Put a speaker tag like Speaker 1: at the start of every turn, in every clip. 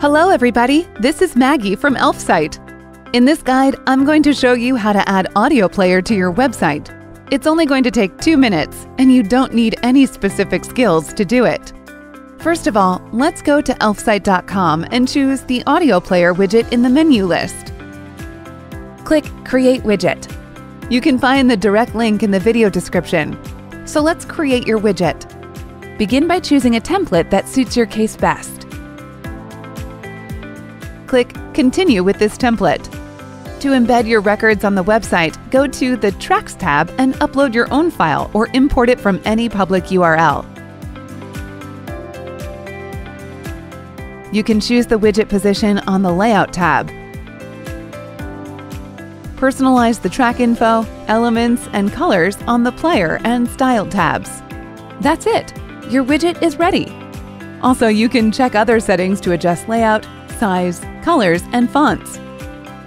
Speaker 1: Hello everybody, this is Maggie from ElfSight. In this guide, I'm going to show you how to add Audio Player to your website. It's only going to take two minutes, and you don't need any specific skills to do it. First of all, let's go to elfsight.com and choose the Audio Player widget in the menu list. Click Create Widget. You can find the direct link in the video description. So let's create your widget. Begin by choosing a template that suits your case best. Click Continue with this template. To embed your records on the website, go to the Tracks tab and upload your own file or import it from any public URL. You can choose the widget position on the Layout tab. Personalize the track info, elements, and colors on the Player and Style tabs. That's it! Your widget is ready! Also, you can check other settings to adjust layout, size, colors, and fonts.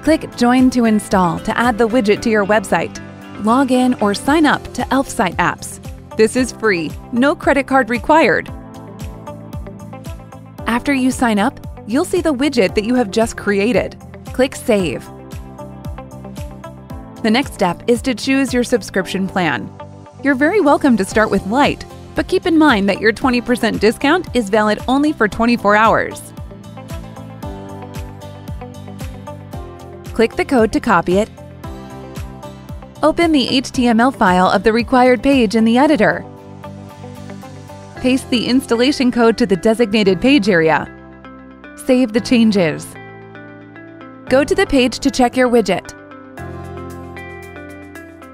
Speaker 1: Click Join to install to add the widget to your website. Log in or sign up to ElfSight apps. This is free, no credit card required. After you sign up, you'll see the widget that you have just created. Click Save. The next step is to choose your subscription plan. You're very welcome to start with Lite, but keep in mind that your 20% discount is valid only for 24 hours. Click the code to copy it. Open the HTML file of the required page in the editor. Paste the installation code to the designated page area. Save the changes. Go to the page to check your widget.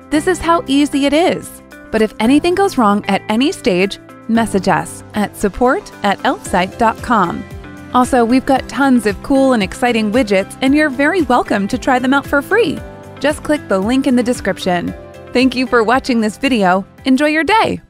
Speaker 1: This is how easy it is. But if anything goes wrong at any stage, message us at support at elfsight.com. Also, we've got tons of cool and exciting widgets, and you're very welcome to try them out for free. Just click the link in the description. Thank you for watching this video. Enjoy your day!